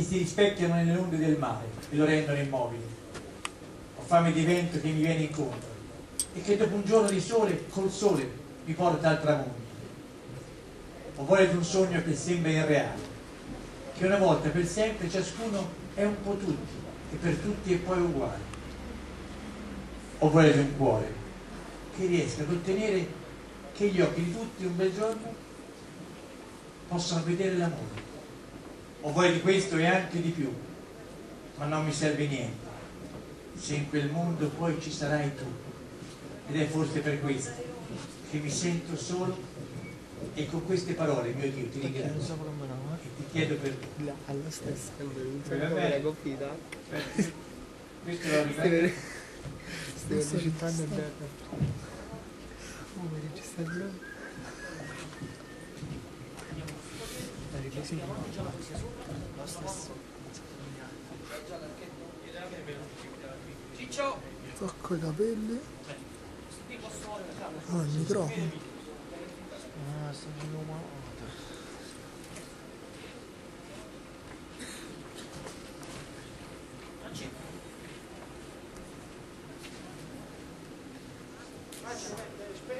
che si rispecchiano nelle onde del mare e lo rendono immobile. Ho fame di vento che mi viene incontro e che dopo un giorno di sole, col sole, mi porta al tramonto. Ho voglia di un sogno che sembra irreale, che una volta per sempre ciascuno è un po' tutti e per tutti è poi uguale. Ho voglia di un cuore che riesca ad ottenere che gli occhi di tutti un bel giorno possano vedere l'amore. Ho voglia di questo e anche di più, ma non mi serve niente se in quel mondo poi ci sarai tu. Ed è forse per questo che mi sento solo e con queste parole, mio Dio, ti ringrazio e ti chiedo perdono. Alla stessa. Prego, fida. Questo lo ripeto. Stiamo recitando bene. Oh. La ripresa Lo stesso. Ciccio! Tocco i capelli. Ah, il microfono. Ah, sto male. Spento quell'altro.